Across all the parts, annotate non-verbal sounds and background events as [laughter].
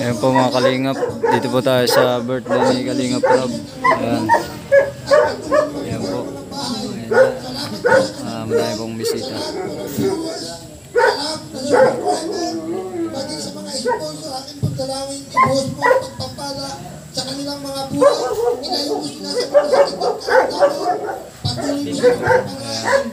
Ayan po mga kalingap. Dito po tayo sa birthday ni Kalingap Rob. Ayan. Ayan po. Ayan na. Ah, madami pong bisita. Na maging sa mga sponsor, aking pagdalawin, ibuhos mo ang pagpapala sa kanilang mga buhay. Mo sila sa mga sakit at karamdaman. Patuloy mo sa mga pangalan.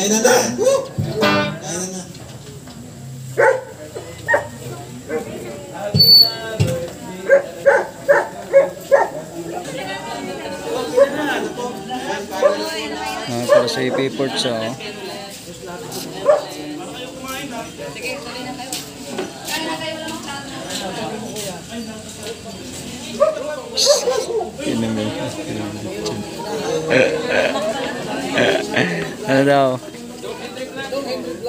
Salamat po para sa AP Ports oh. Ano daw?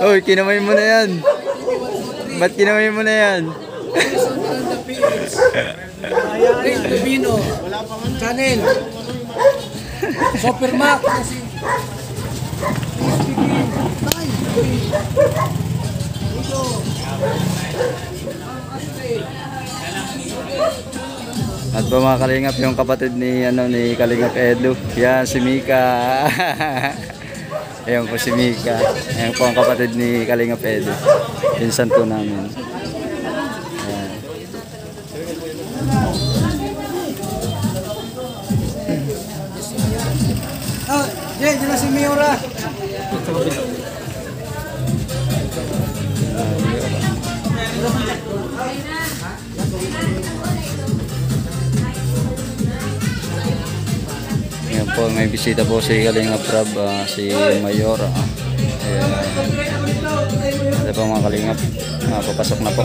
Uy, kinamay mo na yan. Ba't kinamay mo na yan? Ayan, Rubino. Channel. Supermac. At po mga kalingap yung kapatid ni ano ni Kalingap Edu. Yan si Mika. [laughs] Ayan po si Mika. Ayan po ang kapatid ni Kalingap Edu. Pinsan po namin. Ayan. Oh, Jay, dyan si Miura. Ayan po, may bisita po si Kalingap Rab, ah, si Mayor. ah. Ayan. Ito po mga Kalingap. Ah, papasok na po.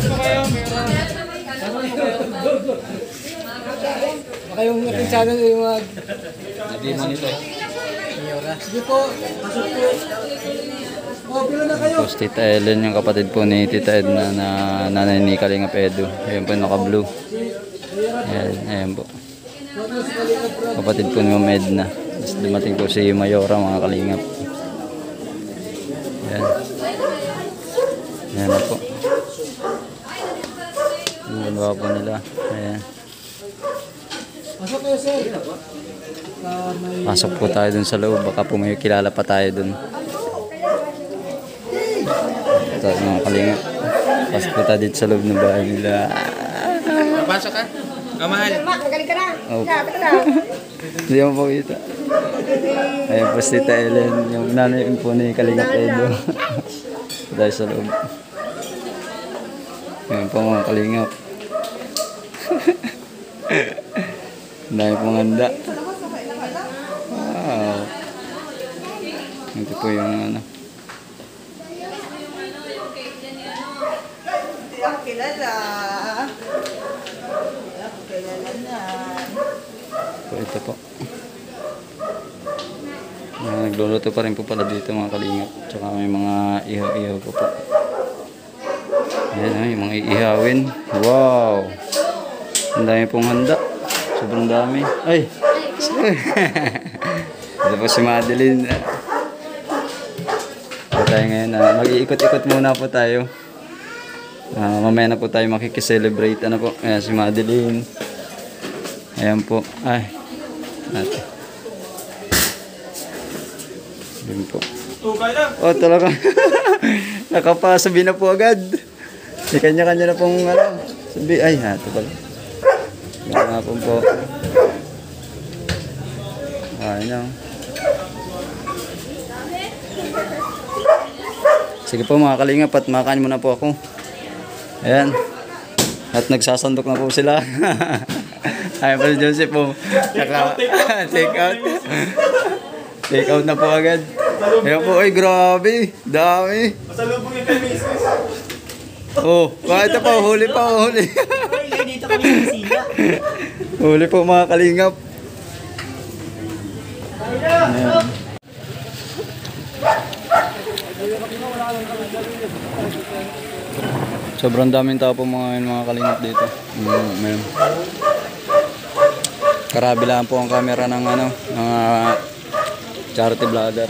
Baka yung channel yung nito. Miura. Sige po, pasok po. Oh, pila na kayo. Tapos Tita Ellen, yung kapatid po ni Tita Edna na nanay ni Kalingap Edu. Ayan po, naka-blue. Ayan, ayan po. Kapatid po ni Ma'am Edna. Tapos dumating po si Mayora, mga Kalingap. Ayan. Ayan na po. Ang ganda po nila. Ayan. Pasok kayo, sir. Pasok po tayo dun sa loob. Baka po may kilala pa tayo dun. Ito, mga Kalingap. Pasok po tayo dito sa loob ng bahay nila. Pasok ka. Kamahal. Oh. Hindi mo po kita. Ayan po si Ellen, yung nanay po ni Kalingap Edo. [laughs] Dahil sa loob. Ayan po mga Kalingap. [laughs] Ang dami pong handa. Ito po yung ano. Kilala. Kilala na. ito po. Ah, nagluluto pa rin po pala dito mga kalingap. Tsaka may mga ihaw-ihaw po po. Ayan ah, yung mga iihawin. Wow! Ang dami pong handa. Sobrang dami. Ay! [laughs] ito po si Madeline. Tayo ngayon. ah, mag-iikot-ikot muna po tayo. Ah, mamaya na po tayo makikiselebrate. Ano po? Ayan si Madeline. Ayan po. Ay. Ate. Ayan po. Oh, talaga. [laughs] Nakapasabi na po agad. May kanya-kanya na pong ano. Sabi, ay, ha, ito pala. Nga po po. Ay, no. Sige po mga kalingap at makain muna po ako. Ayan. At nagsasandok na po sila. [laughs] Ayan pa si Joseph po. Tsaka, [laughs] take out. take out na po agad. Ayan po, ay grabe. Dami. Masalubong yung kay Mrs. Oh, kahit pa, huli pa, huli. Ay, dito kami kusina. huli po mga kalingap. Ayan. Sobrang daming tao po mga mga kalingap dito. Mm, meron. Karabi lang po ang camera ng ano, ng ah, charity vlogger.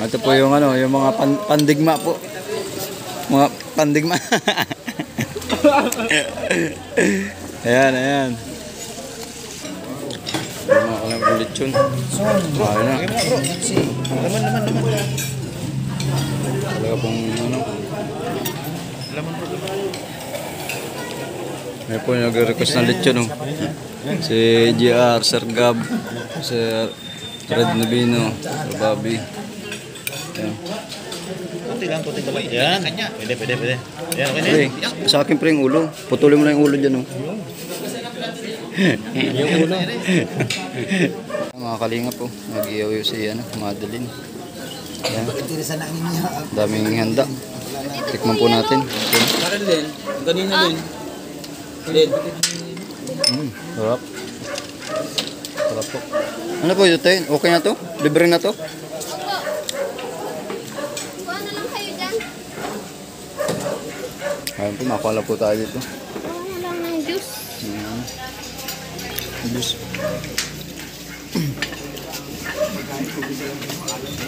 Ito po yung ano, yung mga pan- pandigma po. Mga pandigma. [laughs] ayan, ayan. Yung mga kalingap yun. Ayun na. Laman, laman, laman. Talaga pong ano. Laman bro. May po yung nag-request ng lechon, oh. Si GR, Sir Gab, Sir Red Nabino, Sir Bobby. Ayan. Kunti lang, kunti kamay. Yan. Pwede, pwede, pwede. Yan, okay na Pre, yan. sa akin pre yung ulo. Putulin mo na yung ulo dyan, oh. Yung ulo. Mga kalinga po, nag-iyaw si ano, Madeline. Ayan. Daming handa. Tikman po natin. Bakit din? Ganina din. Din. Mm, sarap. Sarap po. Ano po ito, te? Okay na to? Libre na to? Kuha na lang kayo dyan. Ayun po, makakala po tayo dito. Kuha na lang ng juice. Mm. Juice.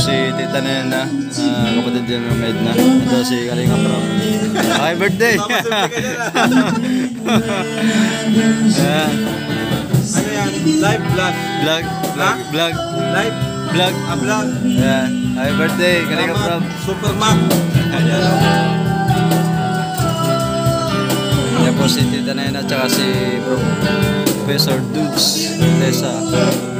si Tita Nena, uh, kapatid din ng Medna. Ito si Kalinga Prab. Happy birthday! Ayan. Ano yan? Live vlog. Vlog, vlog, vlog, Live vlog. a vlog. Ayan. Happy birthday, Kalinga Prab. Super Mac. Ayan. Yan po si Tita Nena at si Prof. Professor Dubs Tessa.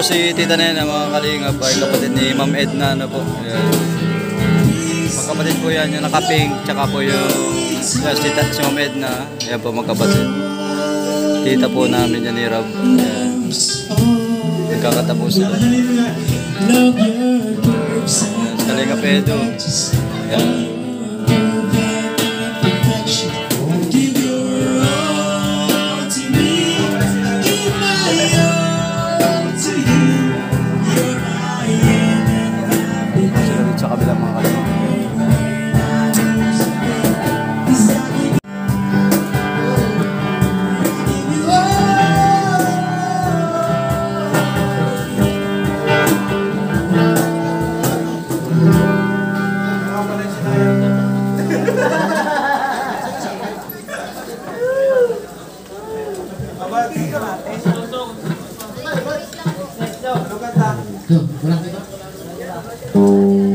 Po si Tita Nena mga kalingap ay kapatid ni Ma'am Edna ano po. Ayan. Magkapatid po yan yung nakapink tsaka po yung si, Tita- si Ma'am Edna. Yan po magkapatid. Tita po namin yan ni Rob. Ayan. Nagkakatapos sila. Ayan, si Kalinga Pedro. Ayan. Tuh.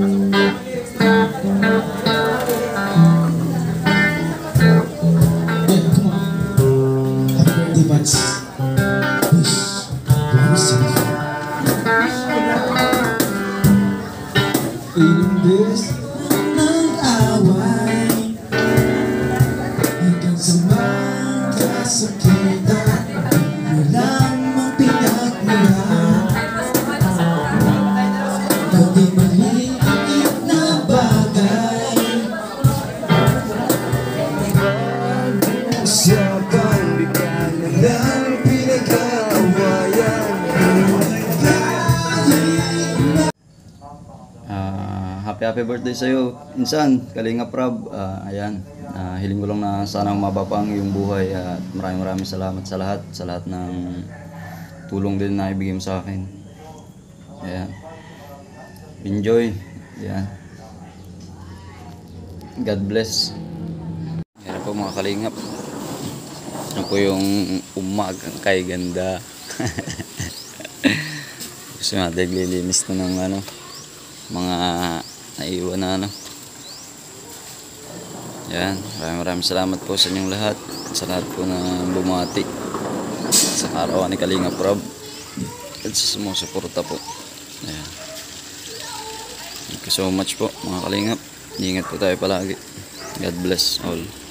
Happy birthday sa iyo, Insan, Kalinga Prab. Ah, ayan. Ah, hiling ko lang na sana mabapang yung buhay at maraming maraming salamat sa lahat, sa lahat ng tulong din na ibigay mo sa akin. Ayan. Enjoy. Ayan. God bless. Ayan po mga kalingap. Ano po yung umagang kay ganda. [laughs] Gusto natin naglilinis na ng ano, mga naiwan na ano. Yan, maraming maraming salamat po sa inyong lahat. Sa lahat po na bumati sa araw ni Kalinga Prab at sa sumusuporta po. Ayan. Thank you so much po mga Kalingap. Ingat po tayo palagi. God bless all.